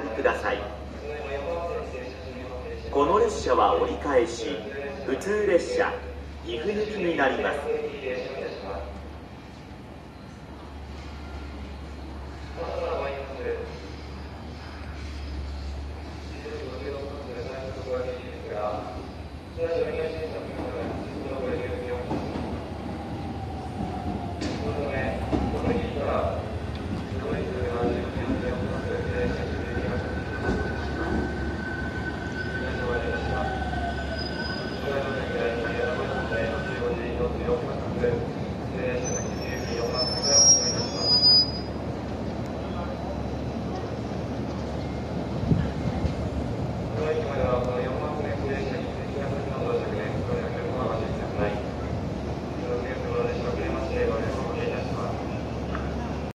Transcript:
りください。この列車は折り返し普通列車岐阜行きになります。ってよくな。